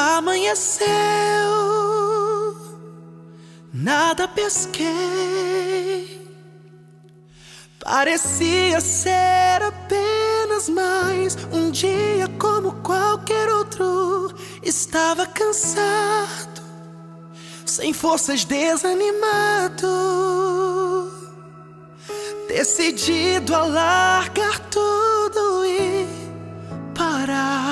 Amanheceu, nada pesquei. Parecia ser apenas mais um dia como qualquer outro. Estava cansado, sem forças, desanimado. Decidido a largar tudo e parar.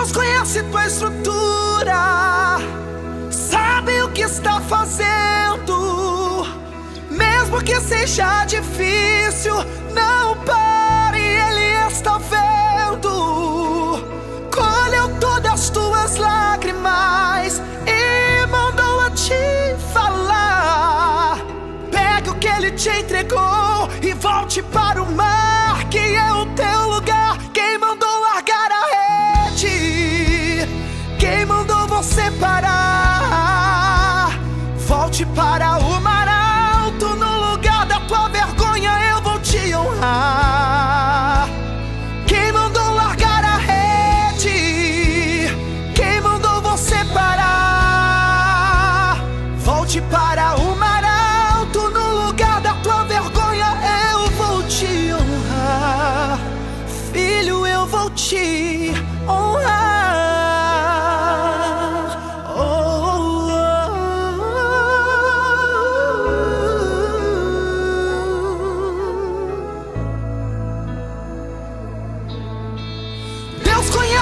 Deus conhece tua estrutura, sabe o que está fazendo. Mesmo que seja difícil, não pare, Ele está vendo. Colheu todas as tuas lágrimas para o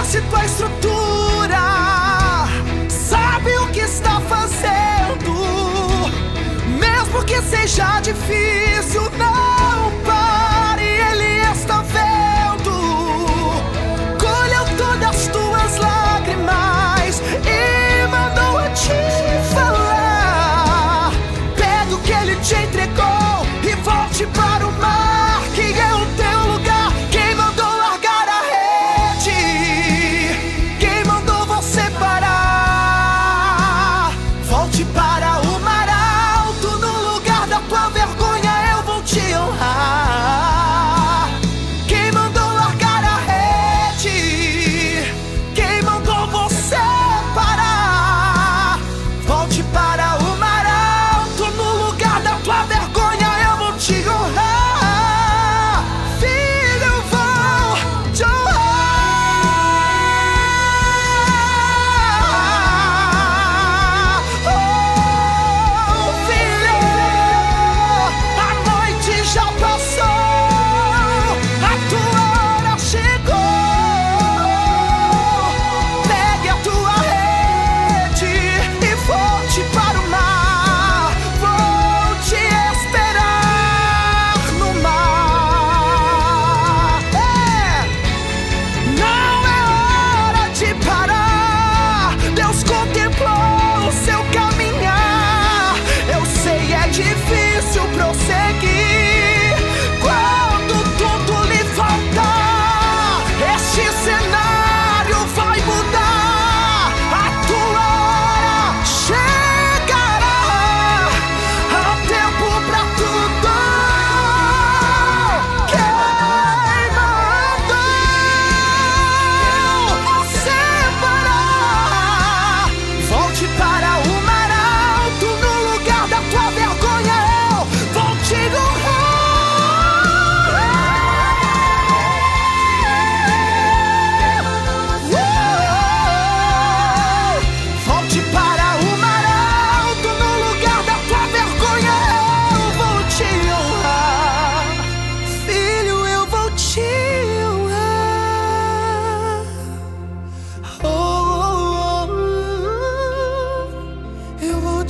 conhece tua estrutura, sabe o que está fazendo, mesmo que seja difícil, não.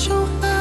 special.